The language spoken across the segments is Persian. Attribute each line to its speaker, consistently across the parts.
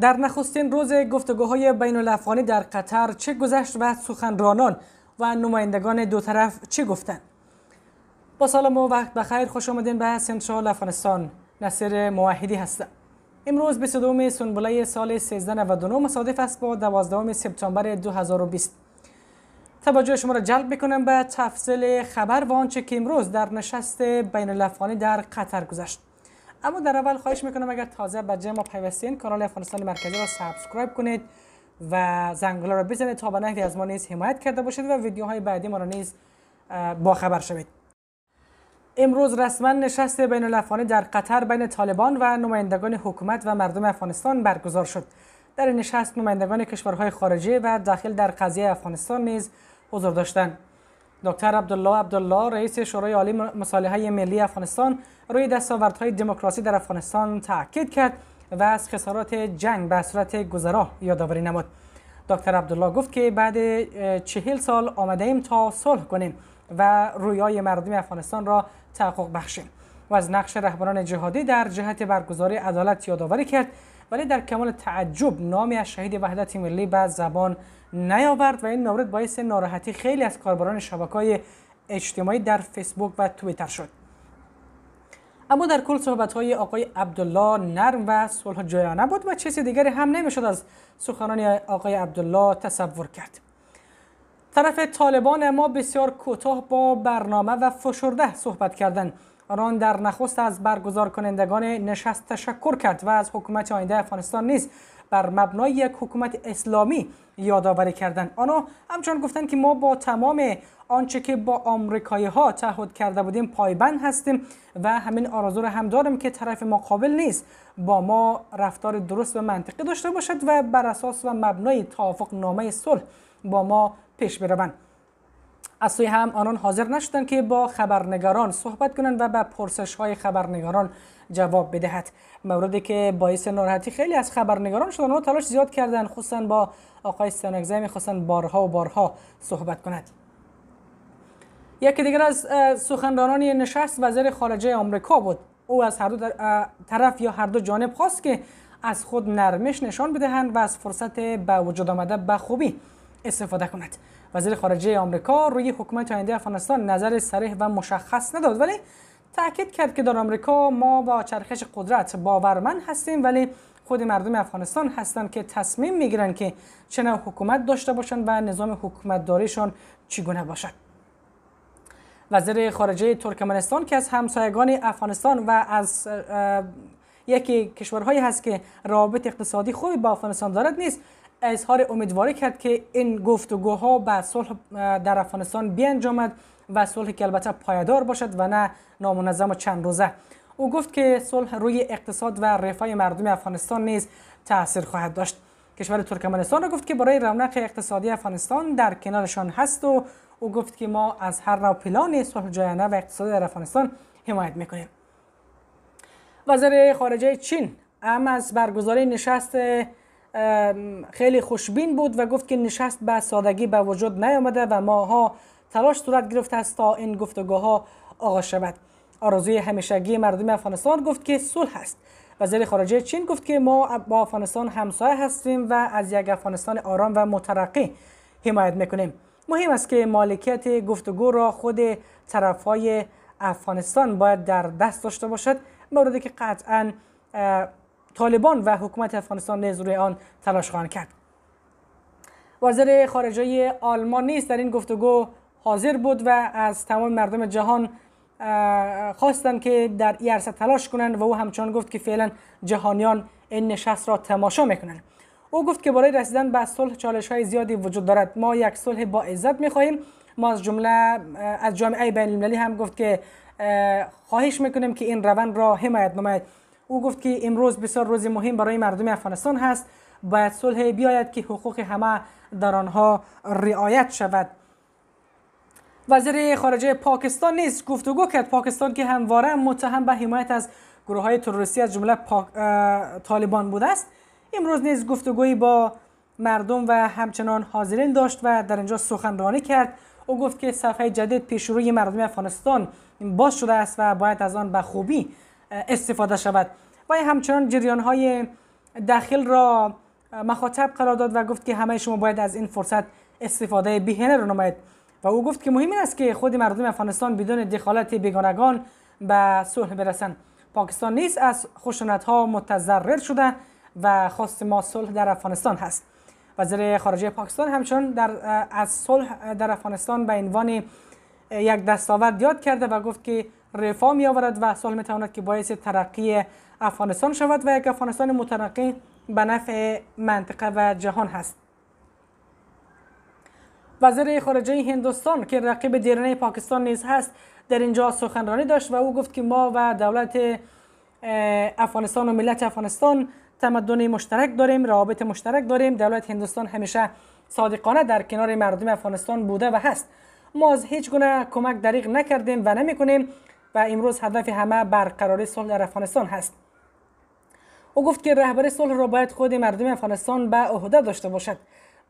Speaker 1: در نخستین روز گفتگوهای بین الافغانی در قطر چه گذشت و سخنرانان و نمایندگان دو طرف چه گفتند؟ با سلام و وقت بخیر خوش آمدین به سنترال افغانستان. نصیر موحدی هستم. امروز 22 سنبوله سال 1399 مصادف است با 12 سپتامبر 2020 توجه شما را جلب می‌کنم به تفصیل خبر و آنچه که امروز در نشست بین الافغانی در قطر گذشت. اما در اول خواهش می‌کنم اگر تازه به جمع پیوستین کانال افغانستان مرکزی را subscribe کنید و زنگوله را بزنید تا به از ما نیز حمایت کرده باشید و ویدیوهای بعدی ما را نیز با خبر شوید. امروز رسما نشست بین الافغانی در قطر بین طالبان و نمایندگان حکومت و مردم افغانستان برگزار شد. در این نشست نمایندگان کشورهای خارجی و داخل در قضیه افغانستان نیز حضور داشتند. دکتر عبدالله عبدالله رئیس شورای عالی مصالحه ملی افغانستان روی دستاوردهای دموکراسی در افغانستان تاکید کرد و از خسارات جنگ به صورت گذرا یادآوری نمود. دکتر عبدالله گفت که بعد چهل سال آمده ایم تا صلح کنیم و رویای مردم افغانستان را تحقق بخشیم. و از نقش رهبران جهادی در جهت برگزاری عدالت یادآوری کرد ولی در کمال تعجب نامی از شهید وحدت ملی به زبان نیاورد و این مورد باعث ناراحتی خیلی از کاربران شبکه‌های اجتماعی در فیسبوک و توییتر شد. اما در کل صحبت های آقای عبدالله نرم و صلح جایانه بود و چیزی دیگری هم نمی‌شد از سخنان آقای عبدالله تصور کرد. طرف طالبان ما بسیار کوتاه با برنامه و فشرده صحبت کردند. آن در نخست از برگزار کنندگان نشست تشکر کرد و از حکومت آینده افغانستان نیز بر مبنای یک حکومت اسلامی یادآوری کردند. آنها همچنان گفتند که ما با تمام آنچه که با آمریکایی ها تعهد کرده بودیم پایبند هستیم و همین آرزو را هم داریم که طرف مقابل نیست با ما رفتار درست و منطقی داشته باشد و بر اساس و مبنای توافق نامه صلح با ما پیش بروند. از سوی هم آنان حاضر نشدند که با خبرنگاران صحبت کنند و به پرسش های خبرنگاران جواب بدهد. موردی که باعث ناراحتی خیلی از خبرنگاران شدن و تلاش زیاد کردند خصوصا با آقای سنگزه می‌خواستند بارها و بارها صحبت کند. یکی دیگر از سخنرانان نشست وزیر خارجه آمریکا بود. او از هر دو طرف یا هر دو جانب خواست که از خود نرمش نشان بدهند و از فرصت به وجود آمده به خوبی استفاده کند. وزیر خارجه آمریکا روی حکومت آینده افغانستان نظر صریح و مشخص نداد ولی تاکید کرد که در آمریکا ما با چرخش قدرت باورمند هستیم ولی خود مردم افغانستان هستند که تصمیم می‌گیرند که چه نوع حکومت داشته باشند و نظام حکومتداریشان چگونه باشد. وزیر خارجه ترکمنستان که از همسایگان افغانستان و از یکی کشورهایی هست که روابط اقتصادی خوبی با افغانستان دارد نیست اظهار امیدواری کرد که این گفتگوها به صلح در افغانستان بیانجامد و صلح که البته پایدار باشد و نه نامنظم و چند روزه. او گفت که صلح روی اقتصاد و رفاه مردم افغانستان نیز تاثیر خواهد داشت. کشور ترکمنستان را گفت که برای رونق اقتصادی افغانستان در کنارشان هست و او گفت که ما از هر نوع پلان صلح جایانه و اقتصادی در افغانستان حمایت می‌کنیم. وزیر خارجه چین هم از برگزاری نشست خیلی خوشبین بود و گفت که نشست به سادگی به وجود نیامده و ماها تلاش صورت گرفته است تا این گفتگوها آغاز شود. آرزوی همیشگی مردم افغانستان گفت که صلح است. وزیر خارجه چین گفت که ما با افغانستان همسایه هستیم و از یک افغانستان آرام و مترقی حمایت می‌کنیم. مهم است که مالکیت گفتگو را خود طرفهای افغانستان باید در دست داشته باشد موردی که قطعا طالبان و حکومت افغانستان نیز روی آن تلاش خواهند کرد. وزیر خارجه آلمان نیز در این گفتگو حاضر بود و از تمام مردم جهان خواستند که در این عرصه تلاش کنند و او همچنان گفت که فعلا جهانیان این نشست را تماشا می‌کنند. او گفت که برای رسیدن به صلح چالش های زیادی وجود دارد. ما یک صلح با عزت می‌خواهیم. ما از جمله از جامعه بین المللی هم گفت که خواهش می‌کنیم که این روند را حمایت نماید او گفت که امروز بسیار روز مهم برای مردم افغانستان هست. باید صلح بیاید که حقوق همه در آنها رعایت شود. وزیر خارجه پاکستان نیز گفتگو کرد. پاکستان که همواره متهم به حمایت از گروه های تروریستی از جمله طالبان بوده است. امروز نیز گفتگویی با مردم و همچنان حاضرین داشت و در اینجا سخنرانی کرد. او گفت که صفحه جدید پیش روی مردم افغانستان باز شده است و باید از آن به خوبی استفاده شود. و همچنان جریان های داخل را مخاطب قرار داد و گفت که همه شما باید از این فرصت استفاده بهینه رو نمایید و او گفت که مهم است که خود مردم افغانستان بدون دخالت بیگانگان به صلح برسند. پاکستان نیست از خشونت ها متضرر شده و خواست ما صلح در افغانستان هست. وزیر خارجه پاکستان همچنان در از صلح در افغانستان به عنوان یک دستاورد یاد کرده و گفت که رفاه می آورد و صلح می تواند که باعث ترقی افغانستان شود و یک افغانستان مترقی به نفع منطقه و جهان هست. وزیر خارجه هندوستان که رقیب دیرینه پاکستان نیز هست در اینجا سخنرانی داشت و او گفت که ما و دولت افغانستان و ملت افغانستان تمدن مشترک داریم روابط مشترک داریم. دولت هندوستان همیشه صادقانه در کنار مردم افغانستان بوده و هست. ما از هیچ گونه کمک دریغ نکردیم و نمی‌کنیم و امروز هدف همه برقراری صلح در افغانستان هست. او گفت که رهبری صلح را باید خود مردم افغانستان به عهده داشته باشد.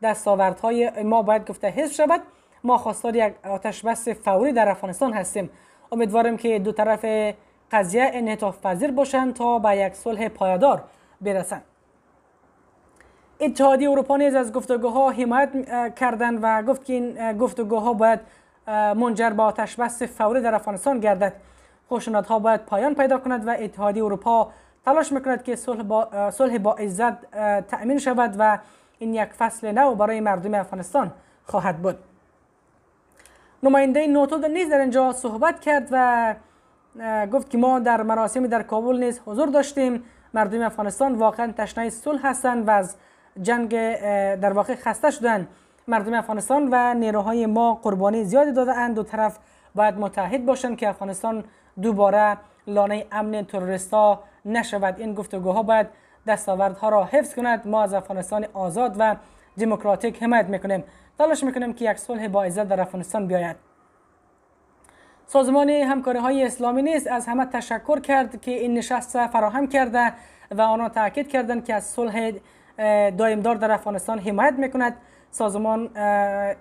Speaker 1: دستاوردهای ما باید گفته حفظ شود. ما خواستار یک آتش بس فوری در افغانستان هستیم. امیدواریم که دو طرف قضیه انعطاف پذیر باشند تا به یک صلح پایدار برسند. اتحادیه اروپا نیز از گفتگوها حمایت کردند و گفت که این گفتگوها باید منجر به آتش بس فوری در افغانستان گردد. خشونت ها باید پایان پیدا کند و اتحادیه اروپا تلاش می‌کند که صلح با, صلح با عزت تأمین شود و این یک فصل نو برای مردم افغانستان خواهد بود. نماینده نوتو نیز در اینجا صحبت کرد و گفت که ما در مراسم در کابل نیز حضور داشتیم. مردم افغانستان واقعا تشنه صلح هستند و از جنگ در واقع خسته شدند. مردم افغانستان و نیروهای ما قربانی زیادی داده اند دو طرف باید متحد باشند که افغانستان دوباره لانه امن تروریستا نشود. این گفتگوها باید دستاوردها را حفظ کند. ما از افغانستان آزاد و دموکراتیک حمایت می‌کنیم. تلاش می‌کنیم که یک صلح با عزت در افغانستان بیاید. سازمان همکاری های اسلامی نیز از همه تشکر کرد که این نشست فراهم کرده و آنها تاکید کردند که از صلح دائمدار در افغانستان حمایت می‌کند. سازمان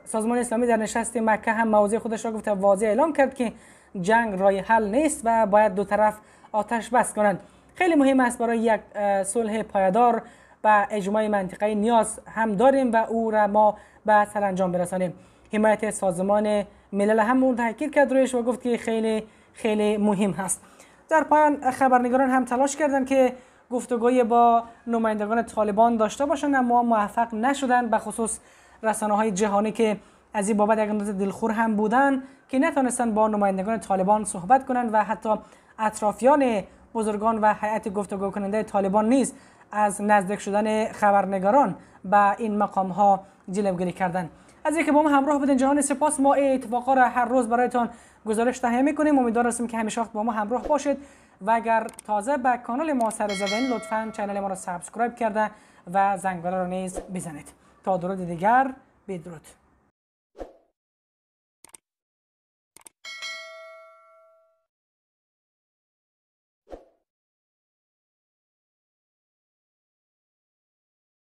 Speaker 1: سازمان اسلامی در نشست مکه هم موضع خودش را گفته واضح اعلام کرد که جنگ رای حل نیست و باید دو طرف آتش بس کنند. خیلی مهم است برای یک صلح پایدار و اجماع منطقه نیاز هم داریم و او را ما به سرانجام برسانیم. حمایت سازمان ملل هم تاکید کرد رویش و گفت که خیلی خیلی مهم هست در پایان خبرنگاران هم تلاش کردند که گفتگوی با نمایندگان طالبان داشته باشند اما موفق نشدند به خصوص رسانه های جهانی که از این بابت یک اندازه دلخور هم بودند که نتونستند با نمایندگان طالبان صحبت کنند و حتی اطرافیان بزرگان و هیئت گفتگو کننده طالبان نیز از نزدیک شدن خبرنگاران به این مقام ها جلوگیری کردند. از اینکه با ما همراه بودین جهان سپاس. ما اتفاقا را هر روز برایتان گزارش تهیه می‌کنیم. امیدوار هستیم که همیشه با ما همراه باشید. و اگر تازه به کانال ما سر زدین لطفا channel ما را subscribe کرده و زنگوله را نیز بزنید تا درود دیگر بدرود.